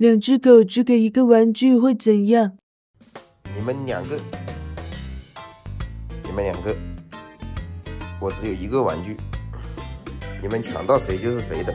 两只狗只给一个玩具会怎样？你们两个，你们两个，我只有一个玩具，你们抢到谁就是谁的。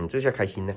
你这下开心了。